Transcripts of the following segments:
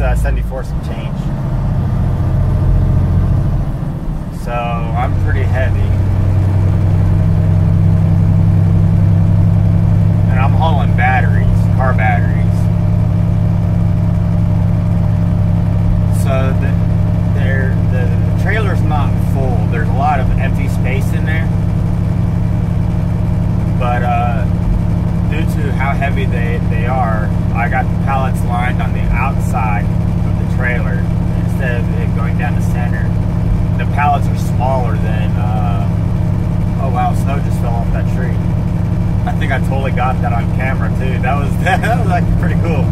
75, uh, 74 some change. So I'm pretty heavy. And I'm hauling batteries, car batteries. So the, the, the trailer's not full. There's a lot of empty space in there. But uh, how heavy they, they are, I got the pallets lined on the outside of the trailer instead of it going down the center. The pallets are smaller than, uh, oh wow, snow just fell off that tree. I think I totally got that on camera too. That was, that was like pretty cool.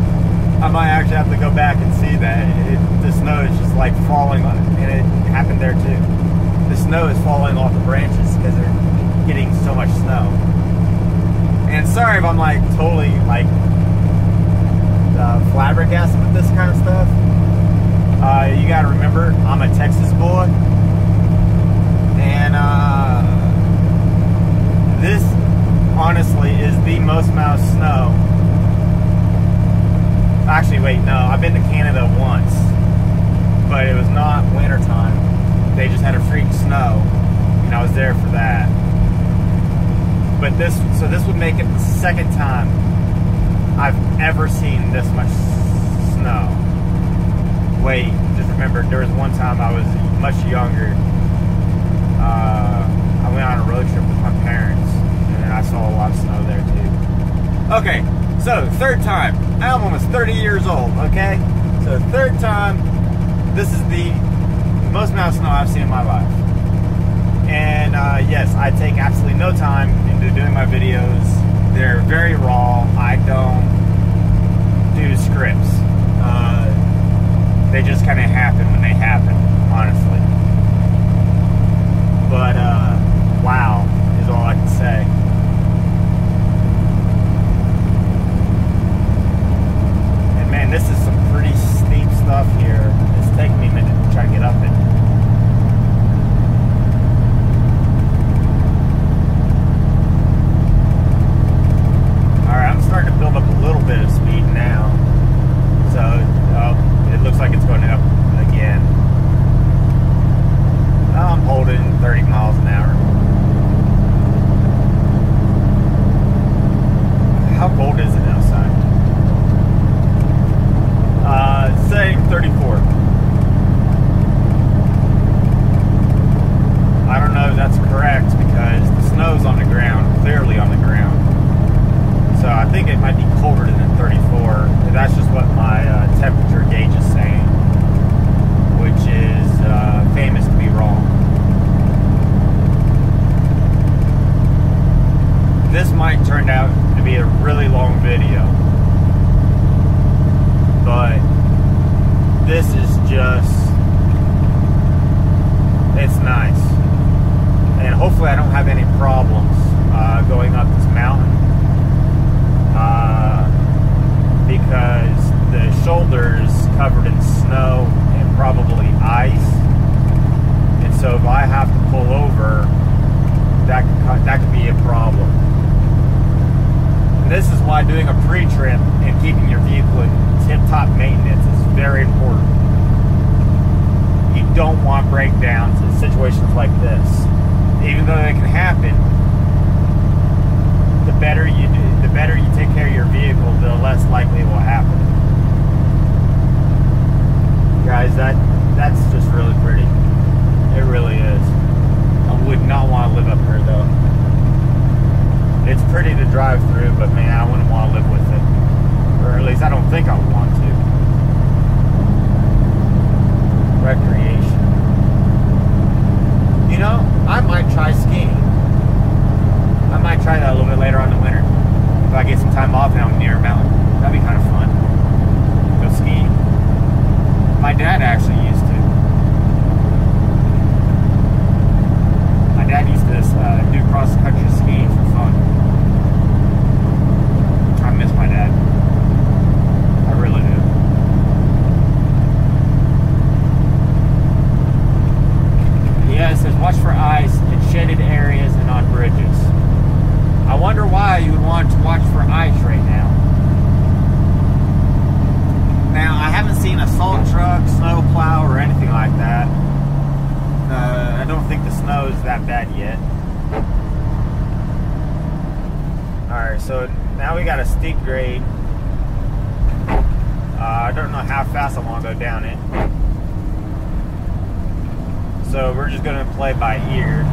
I might actually have to go back and see that. It, the snow is just like falling on it, and it happened there too. The snow is falling off the branches because they're getting so much snow. And sorry if I'm like totally like uh, flabbergasted with this kind of stuff. Uh, you got to remember, I'm a Texas boy, and uh, this honestly is the most amount of snow. Actually, wait, no, I've been to Canada once, but it was not winter time. They just had a freak snow, and I was there for that. But this, so this would make it the second time I've ever seen this much snow. Wait, just remember, there was one time I was much younger. Uh, I went on a road trip with my parents, and I saw a lot of snow there too. Okay, so third time. I'm almost 30 years old, okay? So third time, this is the most amount of snow I've seen in my life. And uh, yes, I take absolutely no time into doing my videos. They're very raw. I don't do scripts. Uh, they just kind of happen when they happen, honestly. But uh, wow is all I can say. And man, this is some pretty steep stuff here. It's taking me a minute to try to get up it. Alright, I'm starting to build up a little bit of speed now. So, uh, it looks like it's going up again. a really long video. But this is just, it's nice. And hopefully I don't have any problems uh, going up this mountain. Uh, because the shoulders covered in snow and probably ice. And so if I have to pull over, that could, that could be a problem. And this is why doing a pre-trip and keeping your vehicle in tip-top maintenance is very important. You don't want breakdowns in situations like this. Even though they can happen, the better you do, the better you take care of your vehicle, the less likely it will happen. Guys, that that's just really pretty. It really is. I would not want to live up here though. It's pretty to drive through, but man, I wouldn't want to live with it. Or at least I don't think I want to. Recreation. You know, I might try skiing. I might try that a little bit later on in the winter. If I get some time off and I'm near a mountain. That'd be kind of fun. Go skiing. My dad actually used to. My dad used to uh, do cross country skiing for fun. I miss my dad. I really do. Yeah, it says watch for ice in shaded areas and on bridges. I wonder why you would want to watch for ice right now. Now, I haven't seen a salt truck, snow plow, or anything like that. Uh, I don't think the snow is that bad yet. Alright, so now we got a steep grade. Uh, I don't know how fast I want to go down it. So we're just going to play by ear.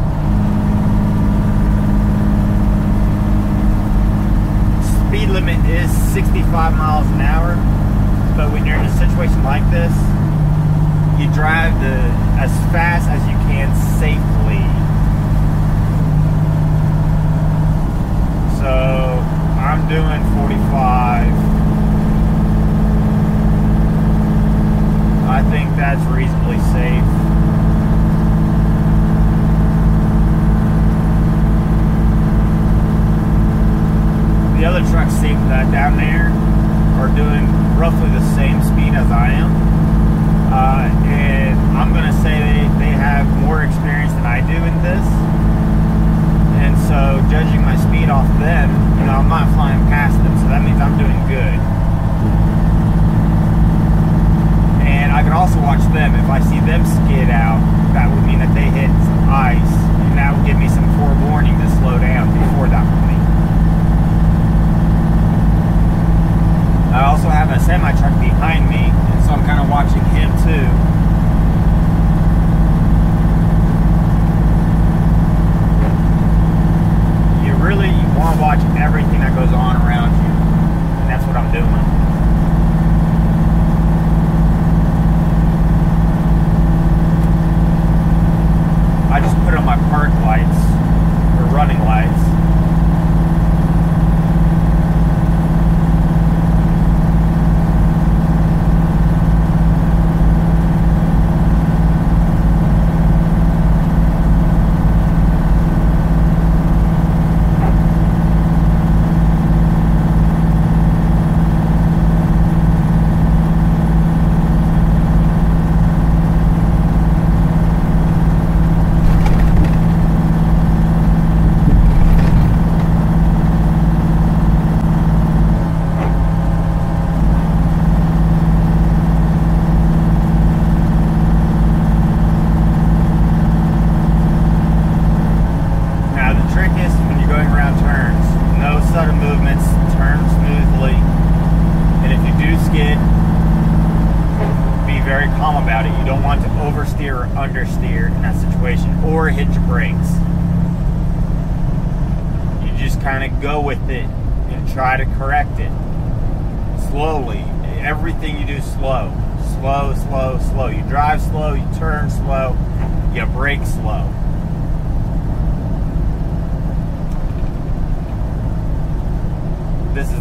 Speed limit is 65 miles an hour, but when you're in a situation like this, you drive the as fast as you can safely. So I'm doing 45. I think that's reasonably safe. The other trucks seem that down there are doing roughly the same speed as I am.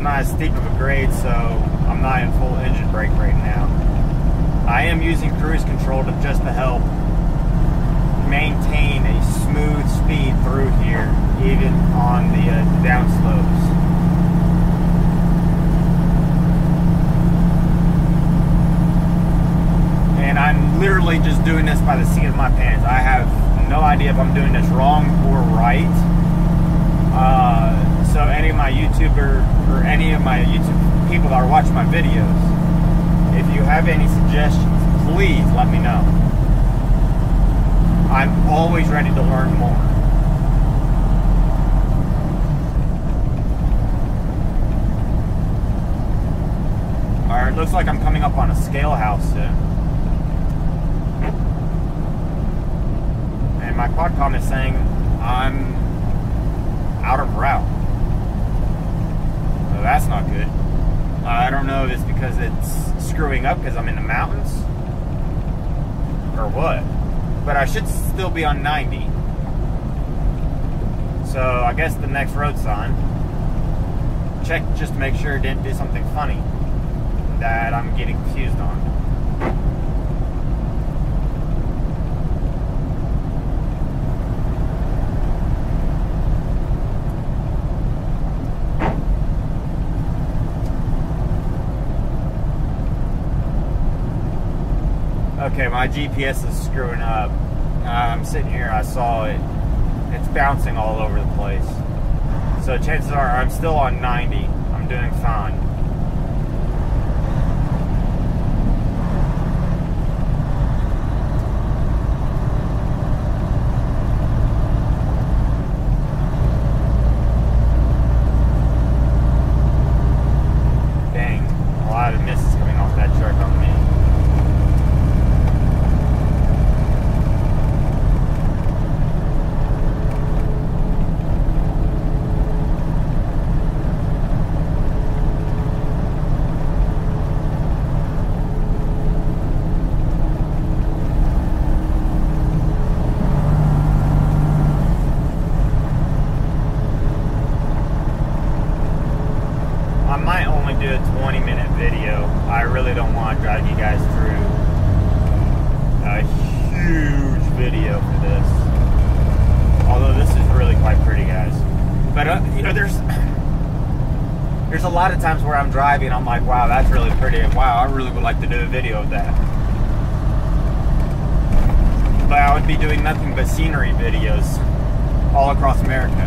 Not as steep of a grade, so I'm not in full engine brake right now. I am using cruise control to just to help maintain a smooth speed through here, even on the uh, downslopes. And I'm literally just doing this by the seat of my pants. I have no idea if I'm doing this wrong or right. Uh, so any of my YouTuber or any of my YouTube people that are watching my videos, if you have any suggestions, please let me know. I'm always ready to learn more. Alright, looks like I'm coming up on a scale house soon. And my Qualcomm is saying I'm out of route. That's not good. I don't know if it's because it's screwing up because I'm in the mountains or what but I should still be on 90. So I guess the next road sign, check just to make sure it didn't do something funny that I'm getting confused on. Okay, my GPS is screwing up. I'm sitting here, I saw it. It's bouncing all over the place. So chances are I'm still on 90. I'm doing fine. driving, I'm like, wow, that's really pretty, and wow, I really would like to do a video of that. But I would be doing nothing but scenery videos all across America.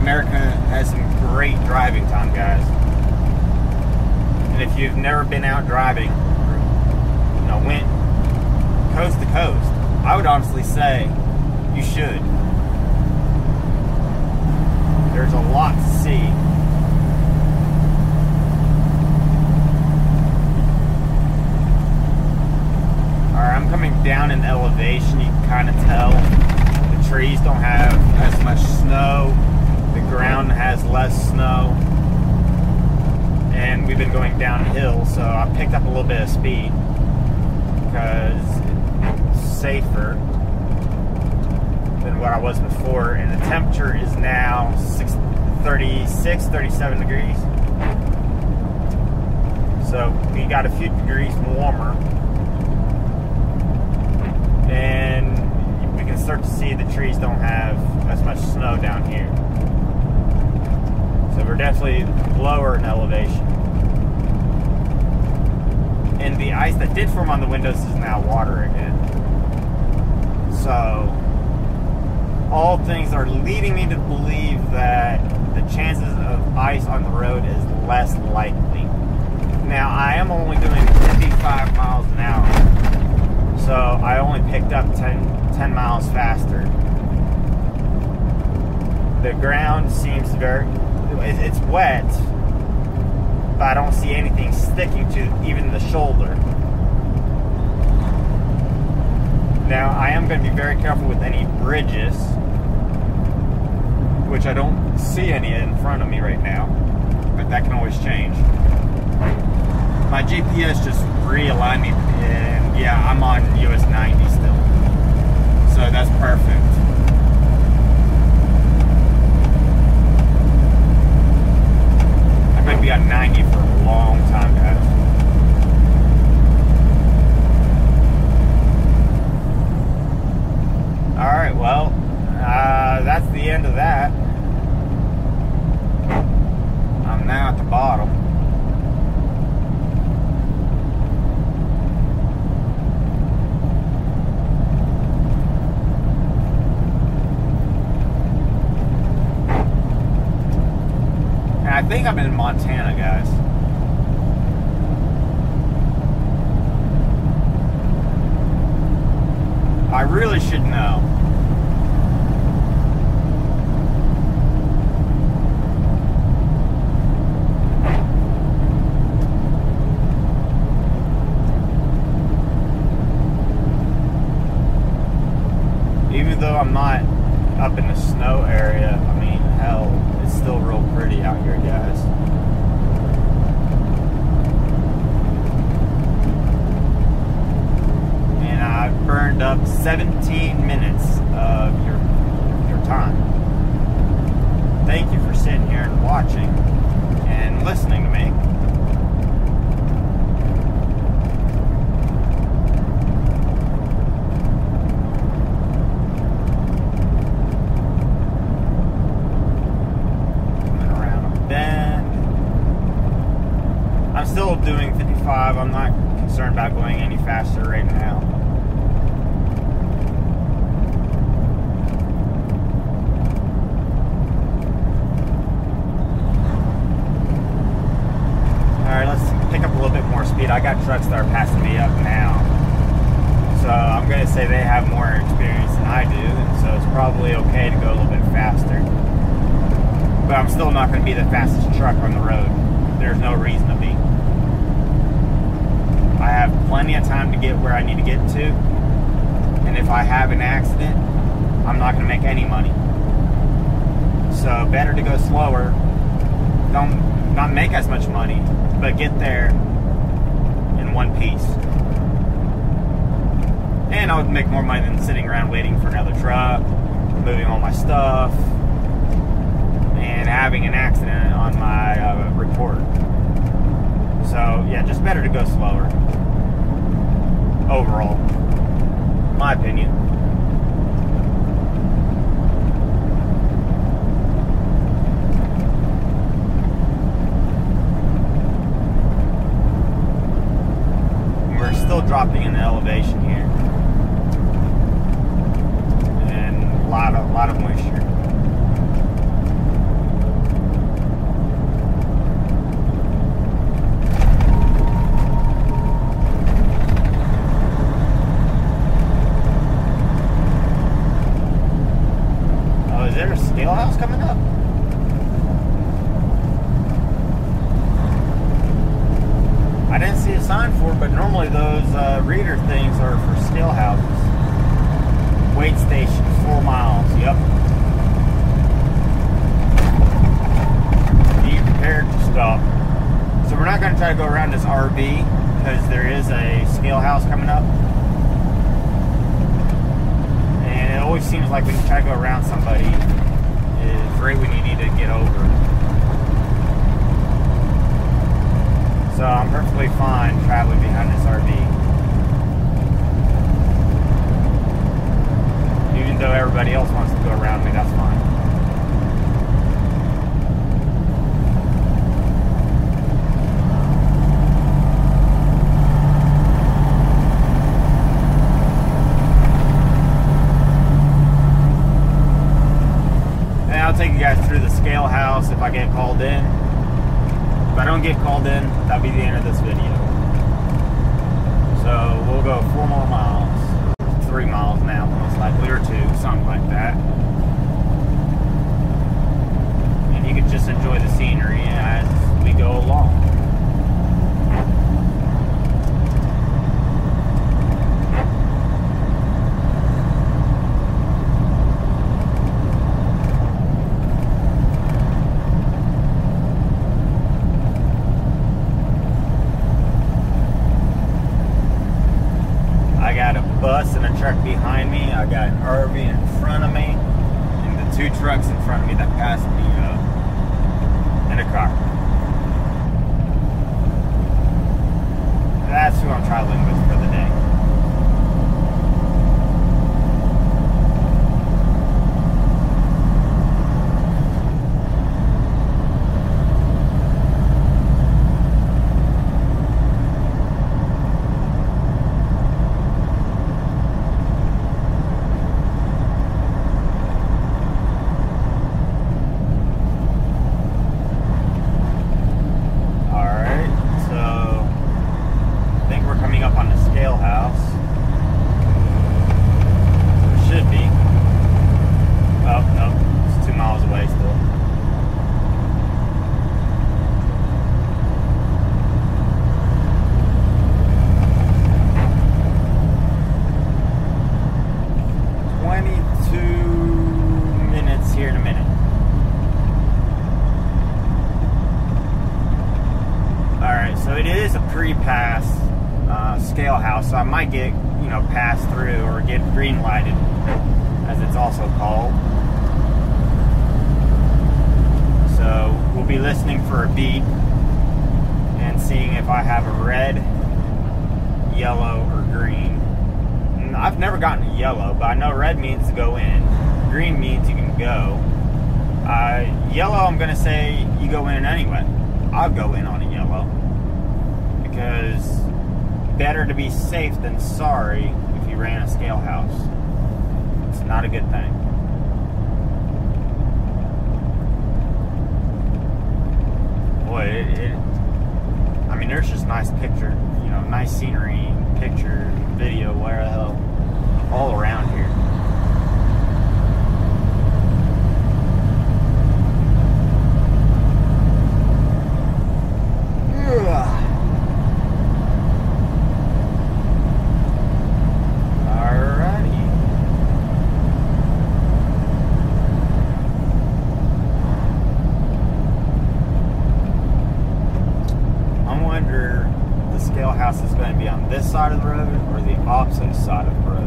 America has some great driving time, guys. And if you've never been out driving, you know, went coast to coast, I would honestly say you should. There's a lot to see. I'm coming down in elevation. You can kind of tell the trees don't have as much snow. The ground has less snow. And we've been going downhill, so I picked up a little bit of speed because it's safer than what I was before. And the temperature is now 6, 36, 37 degrees. So we got a few degrees warmer and we can start to see the trees don't have as much snow down here. So we're definitely lower in elevation. And the ice that did form on the windows is now water again. So all things are leading me to believe that the chances of ice on the road is less likely. Now I am only doing 55 miles an hour so I only picked up 10, 10 miles faster. The ground seems very, it's wet, but I don't see anything sticking to even the shoulder. Now, I am going to be very careful with any bridges, which I don't see any in front of me right now, but that can always change. My GPS just realigned me in yeah, I'm on US 90 still. So that's perfect. I'm going to be on 90 for a long time, guys. Alright, well, uh, that's the end of that. I'm now at the bottom. Think I'm in Montana, guys. I really should know. Even though I'm not up in the snow area, I mean, hell, it's still real pretty out here, guys. And Up 17 minutes of your your time. Thank you for sitting here and watching and listening to me. Coming around a bend. I'm still doing 55. I'm not concerned about going any faster right now. Alright, let's pick up a little bit more speed. I got trucks that are passing me up now. So I'm going to say they have more experience than I do, so it's probably okay to go a little bit faster. But I'm still not going to be the fastest truck on the road. There's no reason to be. I have plenty of time to get where I need to get to. And if I have an accident, I'm not going to make any money. So better to go slower. Don't not make as much money, but get there in one piece. And I would make more money than sitting around waiting for another truck, moving all my stuff, and having an accident on my uh, report. So yeah, just better to go slower. Overall, my opinion. We're still dropping in the elevation here, and a lot of lot of moisture. Oh, is there a scale house coming up? I didn't see a sign for it, but normally those uh, reader things are for scale houses. Wait station, four miles. Yep. Be prepared to stop. So we're not going to try to go around this RV because there is a scale house coming up. And it always seems like when you try to go around somebody, it's right when you need to get over. So I'm perfectly fine traveling behind this RV. Even though everybody else wants to go around me, that's fine. And I'll take you guys through the scale house if I get called in. If I don't get called in, that'll be the end of this video. So we'll go four more miles. Three miles now, most likely, or two, something like that. And you can just enjoy the scenery as we go along. I got a bus and a truck behind me. I got an RV in front of me, and the two trucks in front of me that passed me uh, up, and a car. That's who I'm traveling with for the day. already past uh, Scale House, so I might get you know passed through or get green lighted, as it's also called. So we'll be listening for a beat and seeing if I have a red, yellow, or green. And I've never gotten a yellow, but I know red means to go in, green means you can go. Uh, yellow, I'm gonna say you go in anyway. I'll go in on a yellow because better to be safe than sorry you ran a scale house. It's not a good thing. Boy, it, it I mean, there's just nice picture, you know, nice scenery, picture, video, where the hell, all around here. Alrighty. I'm wondering the scale house is going to be on this side of the road or the opposite side of the road.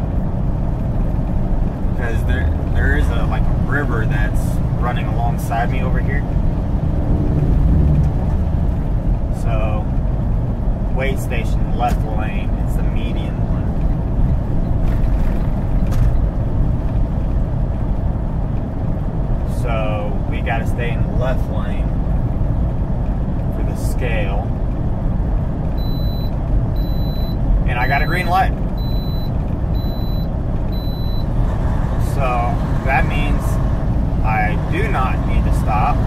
Because there there is a like a river that's running alongside me over here. So wait station left lane, it's the median one. So we gotta stay in the left lane for the scale. And I got a green light. So that means I do not need to stop.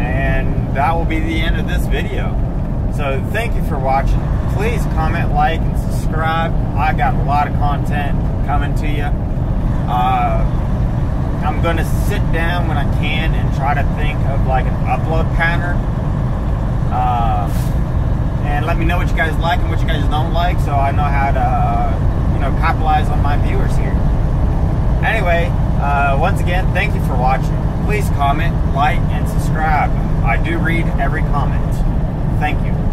And that will be the end of this video. So thank you for watching. Please comment, like, and subscribe. I got a lot of content coming to you. Uh, I'm gonna sit down when I can and try to think of like an upload pattern. Uh, and let me know what you guys like and what you guys don't like, so I know how to, uh, you know, capitalize on my viewers here. Anyway, uh, once again, thank you for watching. Please comment, like, and subscribe. I do read every comment. Thank you.